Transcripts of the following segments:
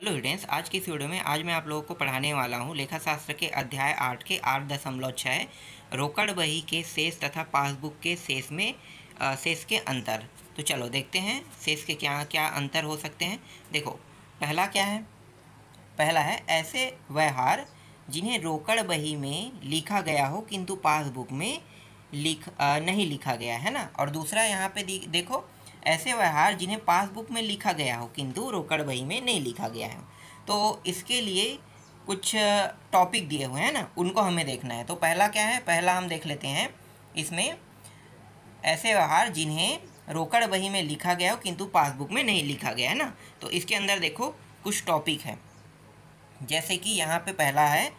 Hello students आज की इस वीडियो में आज मैं आप लोगों को पढ़ाने वाला हूँ लेखा शास्त्र के अध्याय आठ के आठ दशमलव छः रोकड़ बही के शेष तथा पासबुक के शेष में शेष के अंतर। तो चलो देखते हैं शेष के क्या क्या अंतर हो सकते हैं। देखो पहला क्या है? पहला है ऐसे व्यवहार जिन्हें रोकड़ बही में लिखा गया हो किंतु पासबुक में लिख अ, नहीं लिखा गया है ना? और दूसरा यहाँ पे देखो ऐसे व्यवहार जिन्हें पासबुक में लिखा गया हो, किंतु रोकड़ बही में नहीं लिखा गया है। तो इसके लिए कुछ टॉपिक दिए हुए हैं ना, उनको हमें देखना है। तो पहला क्या है? पहला हम देख लेते हैं इसमें, ऐसे व्यवहार जिन्हें रोकड़ बही में लिखा गया हो, किंतु पासबुक में नहीं लिखा गया है ना। तो इसके अंदर देखो, कुछ टॉपिक है। जैसे कि यहाँ पे पहला है,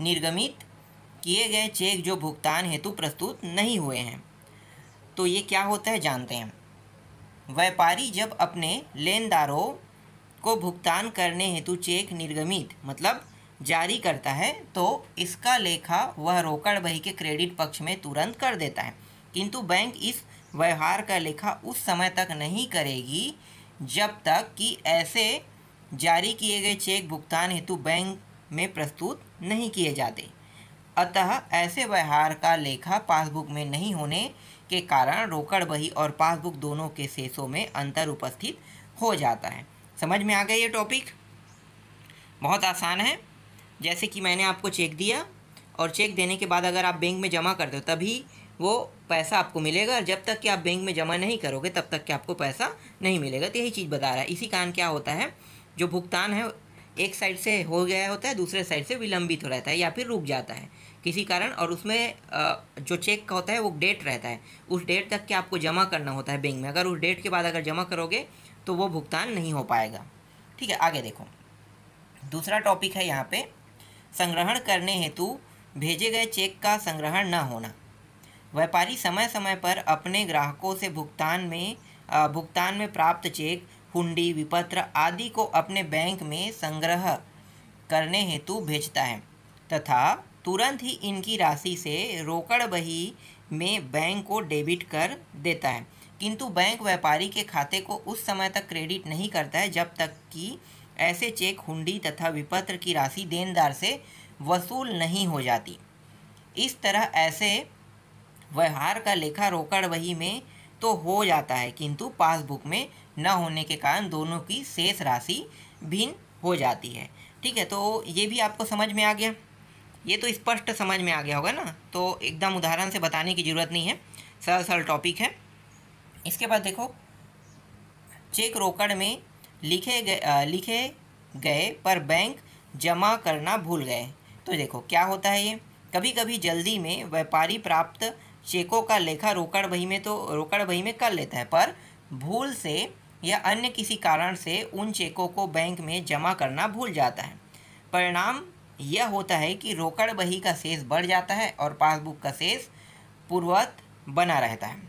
निर्गमित किए गए चेक जो भुगतान हेतु प्रस्तुत नहीं हुए हैं। तो ये क्या होता है, जानते हैं। व्यापारी जब अपने लेनदारों को भुगतान करने हेतु चेक निर्गमित मतलब जारी करता है तो इसका लेखा वह रोकड़ बही के क्रेडिट पक्ष में तुरंत कर देता है। किंतु बैंक इस व्यवहार का लेखा उस समय तक नहीं करेगी, जब तक कि ऐसे जारी किए गए चेक भुगतान हेतु बैंक में प्रस्तुत नहीं किए जाते। अतः ऐसे व्यवहार का लेखा पासबुक में नहीं होने के कारण रोकड़ बही और पासबुक दोनों के शेषों में अंतर उपस्थित हो जाता है। समझ में आ गया ये टॉपिक बहुत आसान है। जैसे कि मैंने आपको चेक दिया और चेक देने के बाद अगर आप बैंक में जमा करते हो तभी वो पैसा आपको मिलेगा और जब तक कि आप बैंक में जमा नहीं करोगे, तब तक कि आपको पैसा नहीं मिलेगा। तो यही चीज़ बता रहा है। इसी कारण क्या होता है? जो भुगतान है, एक साइड से हो गया होता है, दूसरे साइड से विलंबित हो रहता है या फिर रुक जाता है। किसी कारण और उसमें जो चेक का होता है वो डेट रहता है। उस डेट तक के आपको जमा करना होता है बैंक में। अगर उस डेट के बाद अगर जमा करोगे तो वो भुगतान नहीं हो पाएगा। ठीक है, आगे देखो। दूसरा टॉपिक है यहाँ पे, संग्रहण करने हेतु भेजे गए चेक का संग्रहण न होना। व्यापारी समय समय पर अपने ग्राहकों से भुगतान में भुगतान में प्राप्त चेक, हुंडी, विपत्र आदि को अपने बैंक में संग्रह करने हेतु भेजता है। तथा तुरंत ही इनकी राशि से रोकड़ बही में बैंक को डेबिट कर देता है। किंतु बैंक व्यापारी के खाते को उस समय तक क्रेडिट नहीं करता है, जब तक कि ऐसे चेक हुंडी तथा विपत्र की राशि देनदार से वसूल नहीं हो जाती। इस तरह ऐसे व्यवहार का लेखा रोकड़ बही में तो हो जाता है, किंतु पासबुक में न होने के कारण दोनों की शेष राशि भिन्न हो जाती है। ठीक है तो ये भी आपको समझ में आ गया। ये तो स्पष्ट समझ में आ गया होगा ना? तो एकदम उदाहरण से बताने की ज़रूरत नहीं है। सरल सरल टॉपिक है। इसके बाद देखो, चेक रोकड़ में लिखे गए लिखे गए पर बैंक जमा करना भूल गए। तो देखो, क्या होता है ये? कभी कभी जल्दी में व्यापारी प्राप्त चेकों का लेखा रोकड़ बही में तो रोकड़ बही में कर लेता है, पर भूल से या अन्य किसी कारण से उन चेकों को बैंक में जमा करना भूल जाता है। परिणाम यह होता है कि रोकड़ बही का शेष बढ़ जाता है और पासबुक का शेष पूर्ववत बना रहता है।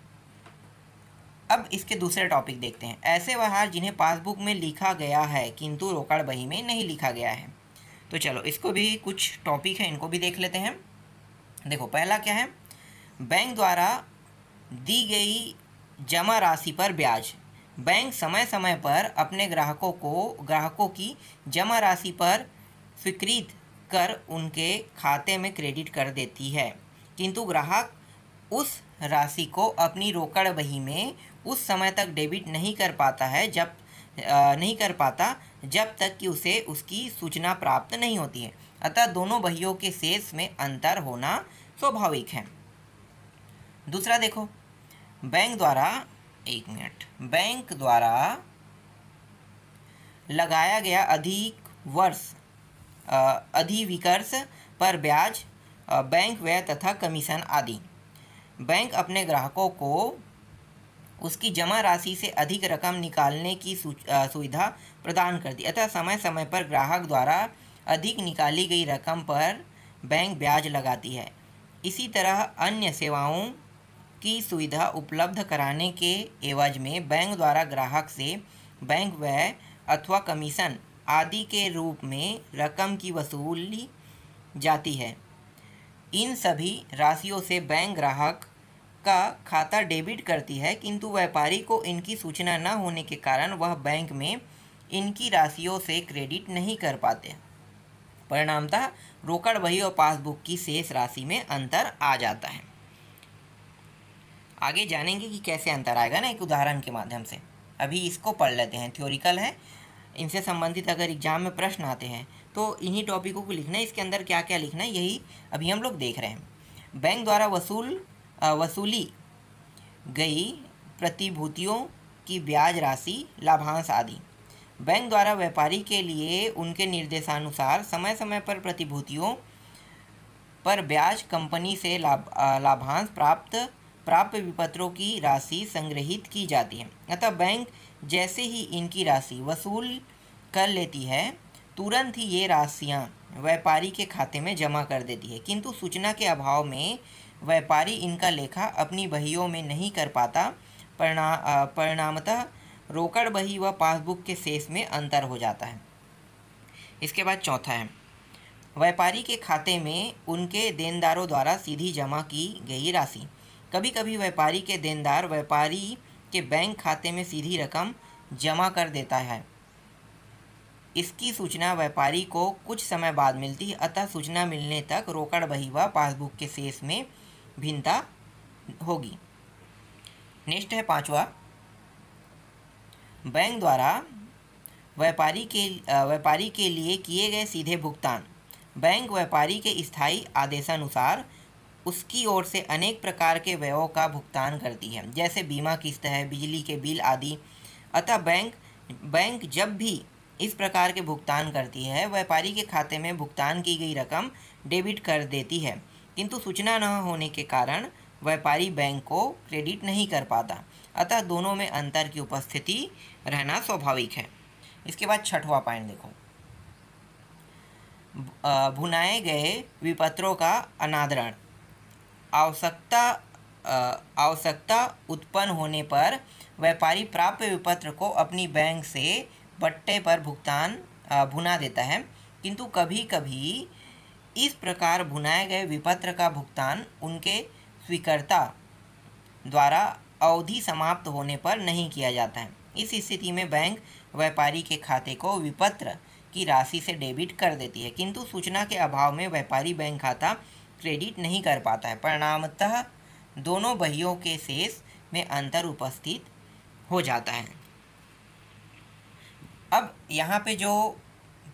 अब इसके दूसरे टॉपिक देखते हैं। ऐसे व्यवहार जिन्हें पासबुक में लिखा गया है, किंतु रोकड़ बही में नहीं लिखा गया है। तो चलो, इसको भी कुछ टॉपिक है, इनको भी देख लेते हैं। देखो, पहला क्या है? बैंक द्वारा दी गई जमा राशि पर ब्याज। बैंक समय समय पर अपने ग्राहकों को, ग्राहकों की जमा राशि पर स्वीकृत कर उनके खाते में क्रेडिट कर देती है। किंतु ग्राहक उस राशि को अपनी रोकड़ बही में उस समय तक डेबिट नहीं कर पाता है, जब नहीं कर पाता, जब तक कि उसे उसकी सूचना प्राप्त नहीं होती है। अतः दोनों बहियों के शेष में अंतर होना स्वाभाविक है। दूसरा देखो, बैंक द्वारा, एक मिनट, बैंक द्वारा लगाया गया अधिक वर्ष अधिविकर्ष पर ब्याज बैंक व्यय तथा कमीशन आदि। बैंक अपने ग्राहकों को उसकी जमा राशि से अधिक रकम निकालने की सुविधा प्रदान करती अतः समय समय पर ग्राहक द्वारा अधिक निकाली गई रकम पर बैंक ब्याज लगाती है। इसी तरह अन्य सेवाओं की सुविधा उपलब्ध कराने के एवज में बैंक द्वारा ग्राहक से बैंक व्यय अथवा कमीशन आदि के रूप में रकम की वसूली जाती है। इन सभी राशियों से बैंक ग्राहक का खाता डेबिट करती है, किंतु व्यापारी को इनकी सूचना न होने के कारण वह बैंक में इनकी राशियों से क्रेडिट नहीं कर पाते। परिणामतः रोकड़ बही और पासबुक की शेष राशि में अंतर आ जाता है। आगे जानेंगे कि कैसे अंतर आएगा ना एक उदाहरण के माध्यम से। अभी इसको पढ़ लेते हैं। थ्योरिकल है। इनसे संबंधित अगर एग्ज़ाम में प्रश्न आते हैं तो इन्हीं टॉपिकों को लिखना है, इसके अंदर क्या क्या लिखना है, यही अभी हम लोग देख रहे हैं। बैंक द्वारा वसूल वसूली गई प्रतिभूतियों की ब्याज राशि, लाभांश आदि। बैंक द्वारा व्यापारी के लिए उनके निर्देशानुसार समय समय पर प्रतिभूतियों पर ब्याज कंपनी से लाभ लाभांश प्राप्त प्राप्त विपत्रों की राशि संग्रहित की जाती है। अतः बैंक जैसे ही इनकी राशि वसूल कर लेती है, तुरंत ही ये राशियाँ व्यापारी के खाते में जमा कर देती है। किंतु सूचना के अभाव में व्यापारी इनका लेखा अपनी बहियों में नहीं कर पाता। परिणा परिणामतः रोकड़ बही व पासबुक के शेष में अंतर हो जाता है। इसके बाद चौथा है। व्यापारी के खाते में उनके देनदारों द्वारा सीधी जमा की गई राशि। कभी कभी व्यापारी के देनदार व्यापारी के बैंक खाते में सीधी रकम जमा कर देता है। इसकी सूचना व्यापारी को कुछ समय बाद मिलती है, अतः सूचना मिलने तक रोकड़ बही व पासबुक के शेष में भिन्नता होगी। नेक्स्ट है पांचवा। बैंक द्वारा व्यापारी के व्यापारी के लिए किए गए सीधे भुगतान। बैंक व्यापारी के स्थायी आदेशानुसार उसकी ओर से अनेक प्रकार के व्ययों का भुगतान करती है। जैसे बीमा किस्त है, बिजली के बिल आदि। अतः बैंक बैंक जब भी इस प्रकार के भुगतान करती है, व्यापारी के खाते में भुगतान की गई रकम डेबिट कर देती है। किंतु सूचना न होने के कारण व्यापारी बैंक को क्रेडिट नहीं कर पाता। अतः दोनों में अंतर की उपस्थिति रहना स्वाभाविक है। इसके बाद छठवा पॉइंट देखो। भुनाए गए विपत्रों का अनादरण। आवश्यकता आवश्यकता उत्पन्न होने पर व्यापारी प्राप्त विपत्र को अपनी बैंक से बट्टे पर भुगतान भुना देता है। किंतु कभी कभी इस प्रकार भुनाए गए विपत्र का भुगतान उनके स्वीकर्ता द्वारा अवधि समाप्त होने पर नहीं किया जाता है। इस स्थिति में बैंक व्यापारी के खाते को विपत्र की राशि से डेबिट कर देती है। किंतु सूचना के अभाव में व्यापारी बैंक खाता क्रेडिट नहीं कर पाता है। परिणामतः दोनों बहियों के शेष में अंतर उपस्थित हो जाता है। अब यहाँ पे जो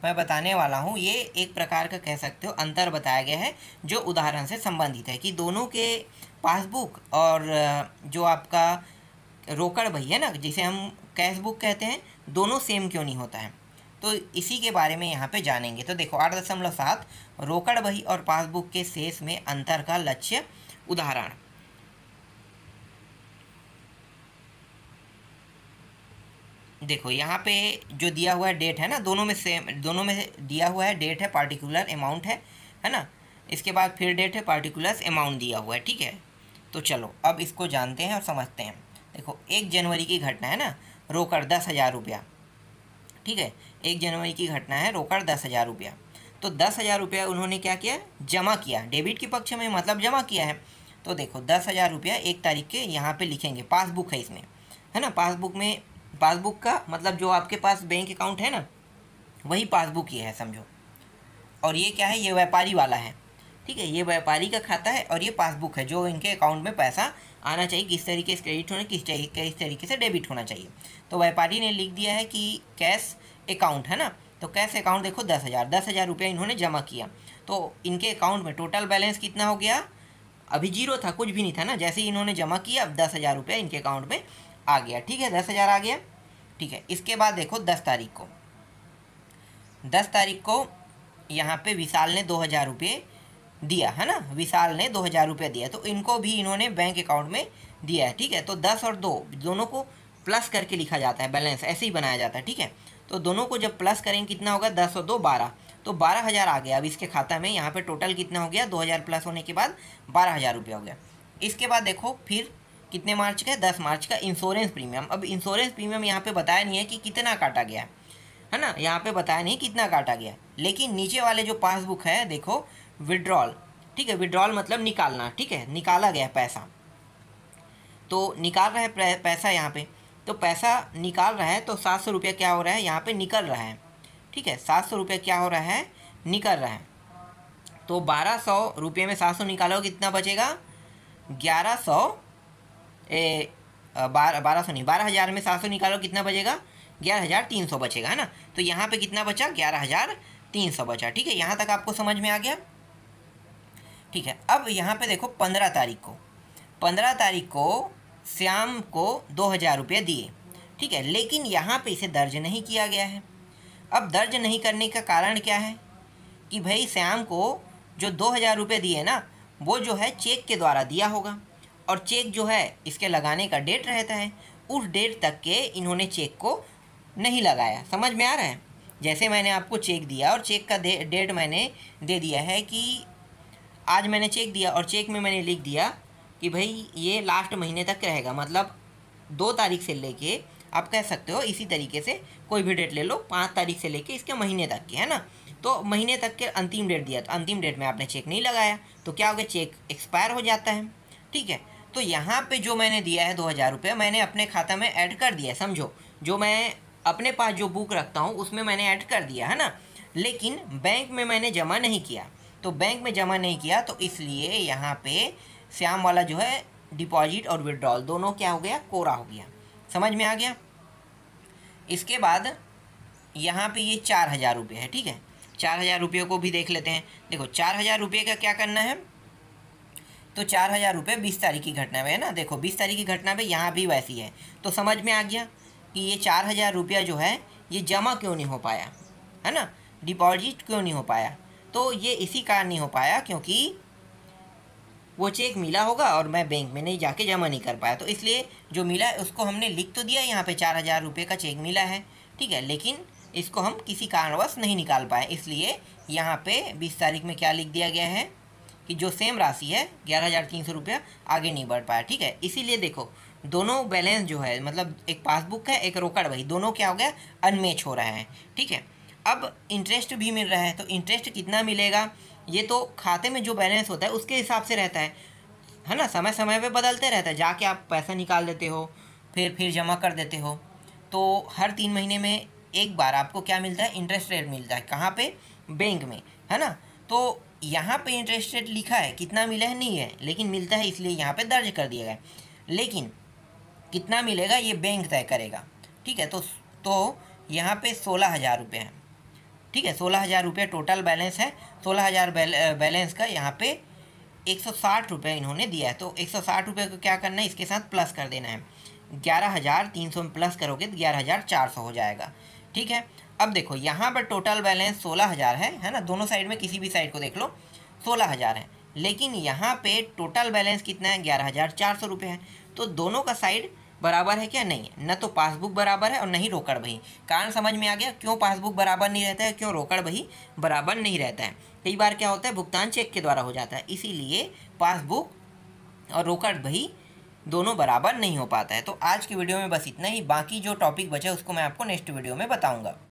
मैं बताने वाला हूँ, ये एक प्रकार का कह सकते हो अंतर बताया गया है, जो उदाहरण से संबंधित है कि दोनों के पासबुक और जो आपका रोकड़ बही है ना, जिसे हम कैश बुक कहते हैं, दोनों सेम क्यों नहीं होता है? तो इसी के बारे में यहाँ पे जानेंगे। तो देखो, आठ दशमलव सात, रोकड़ बही और पासबुक के शेष में अंतर का लक्ष्य उदाहरण। देखो, यहाँ पे जो दिया हुआ है डेट है ना, दोनों में सेम दोनों में दिया हुआ है डेट है पार्टिकुलर अमाउंट है है ना? इसके बाद फिर डेट है पार्टिकुलर अमाउंट दिया हुआ है, ठीक है? तो चलो, अब इसको जानते हैं और समझते हैं। देखो, एक जनवरी की घटना है ना, रोकड़ दस हज़ार रुपया। ठीक है, एक जनवरी की घटना है, रोकड़ दस हज़ार रुपया। तो दस हज़ार रुपया उन्होंने क्या किया? जमा किया। डेबिट के पक्ष में मतलब जमा किया है। तो देखो, दस हज़ार रुपया एक तारीख के यहाँ पे लिखेंगे। पासबुक है इसमें। है ना? पासबुक में, पासबुक का मतलब जो आपके पास बैंक अकाउंट है ना, वही पासबुक ही है, समझो। और ये क्या है? ये व्यापारी वाला है। ठीक है, ये व्यापारी का खाता है और ये पासबुक है, जो इनके अकाउंट में पैसा आना चाहिए, किस तरीके से क्रेडिट होना, किस चाहिए किस तरीके से डेबिट होना चाहिए। तो व्यापारी ने लिख दिया है कि कैश अकाउंट, है ना? तो कैश अकाउंट देखो, दस हज़ार दस हज़ार रुपया इन्होंने जमा किया। तो इनके अकाउंट में टोटल बैलेंस कितना हो गया? अभी ज़ीरो था, कुछ भी नहीं था ना, जैसे ही इन्होंने जमा किया, अब दस हज़ार रुपया इनके अकाउंट में आ गया। ठीक है, दस हज़ार आ गया। ठीक है, इसके बाद देखो, दस तारीख को। दस तारीख को यहाँ पे विशाल ने दो हज़ार रुपये दिया, है ना? विशाल ने दो हज़ार रुपये दिया तो इनको भी इन्होंने बैंक अकाउंट में दिया है, ठीक है? तो दस और दो, दोनों को प्लस करके लिखा जाता है बैलेंस ऐसे ही बनाया जाता है, ठीक है? तो दोनों को जब प्लस करेंगे, कितना होगा? दस और दो, बारह। तो बारह हज़ार आ गया, अब इसके खाता में यहाँ पे टोटल कितना हो गया? दो हज़ार प्लस होने के बाद बारह हज़ार रुपया हो गया। इसके बाद देखो, फिर कितने मार्च का है? दस मार्च का इंश्योरेंस प्रीमियम अब इंश्योरेंस प्रीमियम यहाँ पे बताया नहीं है कि कितना काटा गया है ना? यहाँ पे बताया नहीं कितना काटा गया लेकिन नीचे वाले जो पासबुक है, देखो विड्रॉल ठीक है? विड्रॉल मतलब निकालना, ठीक है? निकाला गया पैसा। तो निकाल रहा है पैसा यहाँ पे। तो पैसा निकाल रहा है तो सात सौ रुपया क्या हो रहा है? यहाँ पे निकल रहा है, ठीक है? सात सौ रुपया क्या हो रहा है? निकल रहा है। तो बारह सौ रुपये में सात सौ निकालो, कितना बचेगा? ग्यारह सौ बारह बारह सौ नहीं, बारह हज़ार में सात सौ निकालो, कितना बचेगा? ग्यारह हज़ार तीन सौ बचेगा, है ना? तो यहाँ पे कितना बचा? ग्यारह हज़ार तीन सौ बचा, ठीक है? यहाँ तक आपको समझ में आ गया? ठीक है, अब यहाँ पे देखो पंद्रह तारीख को। पंद्रह तारीख को श्याम को दो हज़ार रुपये दिए, ठीक है, लेकिन यहाँ पे इसे दर्ज नहीं किया गया है। अब दर्ज नहीं करने का कारण क्या है? कि भाई श्याम को जो दो हज़ार रुपये दिए ना, वो जो है चेक के द्वारा दिया होगा, और चेक जो है इसके लगाने का डेट रहता है। उस डेट तक के इन्होंने चेक को नहीं लगाया। समझ में आ रहा है? जैसे मैंने आपको चेक दिया, और चेक का डेट मैंने दे दिया है कि आज मैंने चेक दिया और चेक में मैंने लिख दिया कि भाई ये लास्ट महीने तक रहेगा। मतलब दो तारीख से लेके, आप कह सकते हो इसी तरीके से कोई भी डेट ले लो, पाँच तारीख से लेके इसके महीने तक की, है ना? तो महीने तक के अंतिम डेट दिया तो अंतिम डेट में आपने चेक नहीं लगाया। तो क्या हो गया? चेक एक्सपायर हो जाता है। ठीक है? तो यहाँ पे जो मैंने दिया है दो हज़ार रुपये, मैंने अपने खाता में ऐड कर दिया समझो? जो मैं अपने पास जो बुक रखता हूँ, उसमें मैंने ऐड कर दिया, है ना? लेकिन बैंक में मैंने जमा नहीं किया। तो बैंक में जमा नहीं किया तो इसलिए यहाँ पे श्याम वाला जो है डिपॉजिट और विड्रॉल दोनों क्या हो गया? कोरा हो गया। समझ में आ गया? इसके बाद यहाँ पे ये चार हज़ार रुपये है, ठीक है? चार हज़ार रुपये को भी देख लेते हैं। देखो, चार हज़ार रुपये का क्या करना है? तो चार हज़ार रुपये बीस तारीख की घटना में है ना? देखो, बीस तारीख की घटना में यहाँ भी वैसी है। तो समझ में आ गया कि ये चार हज़ार रुपया जो है, ये जमा क्यों नहीं हो पाया? है ना? डिपॉजिट क्यों नहीं हो पाया? तो ये इसी कारण नहीं हो पाया क्योंकि वो चेक मिला होगा और मैं बैंक में नहीं जाके जमा नहीं कर पाया। तो इसलिए जो मिला है, उसको हमने लिख तो दिया, यहाँ पे चार हज़ार रुपये का चेक मिला है, ठीक है? लेकिन इसको हम किसी कारणवश नहीं निकाल पाए। इसलिए यहाँ पे बीस तारीख में क्या लिख दिया गया है कि जो सेम राशि है, ग्यारह हज़ार तीन सौ रुपया आगे नहीं बढ़ पाया, ठीक है? इसीलिए देखो, दोनों बैलेंस जो है मतलब एक पासबुक है, एक रोकड़ भाई दोनों क्या हो गया? अनमेच हो रहा है, ठीक है? अब इंटरेस्ट भी मिल रहा है तो इंटरेस्ट कितना मिलेगा? ये तो खाते में जो बैलेंस होता है, उसके हिसाब से रहता है। है ना? समय समय पे बदलते रहता है। जाके आप पैसा निकाल देते हो, फिर फिर जमा कर देते हो। तो हर तीन महीने में एक बार आपको क्या मिलता है? इंटरेस्ट रेट मिलता है। कहाँ पे? बैंक में। है ना? तो यहाँ पे इंटरेस्ट रेट लिखा है, कितना मिला है? नहीं है। लेकिन मिलता है, इसलिए यहाँ पे दर्ज कर दिया गया लेकिन कितना मिलेगा? ये बैंक तय करेगा। ठीक है? तो तो यहाँ पे सोलह हज़ार रुपये है। ठीक है, सोलह हज़ार रुपये टोटल बैलेंस है। सोलह हज़ार बैलेंस का यहाँ पे एक सौ साठ रुपये इन्होंने दिया है। तो एक सौ साठ रुपये को क्या करना है? इसके साथ प्लस कर देना है। ग्यारह हज़ार तीन सौ में प्लस करोगे तो ग्यारह हज़ार चार सौ हो जाएगा। ठीक है? अब देखो, यहाँ पर टोटल बैलेंस सोलह हज़ार है है ना? दोनों साइड में किसी भी साइड को देख लो, सोलह हज़ार है। लेकिन यहाँ पे टोटल बैलेंस कितना है? ग्यारह हज़ार चार सौ रुपये है। तो दोनों का साइड बराबर है क्या? नहीं है। न तो पासबुक बराबर है और नहीं रोकड़ बही। कारण समझ में आ गया, क्यों पासबुक बराबर नहीं रहता है, क्यों रोकड़ बही बराबर नहीं रहता है? कई बार क्या होता है, भुगतान चेक के द्वारा हो जाता है। इसीलिए पासबुक और रोकड़ बही दोनों बराबर नहीं हो पाता है। तो आज की वीडियो में बस इतना ही। बाकी जो टॉपिक बचा उसको मैं आपको नेक्स्ट वीडियो में बताऊँगा।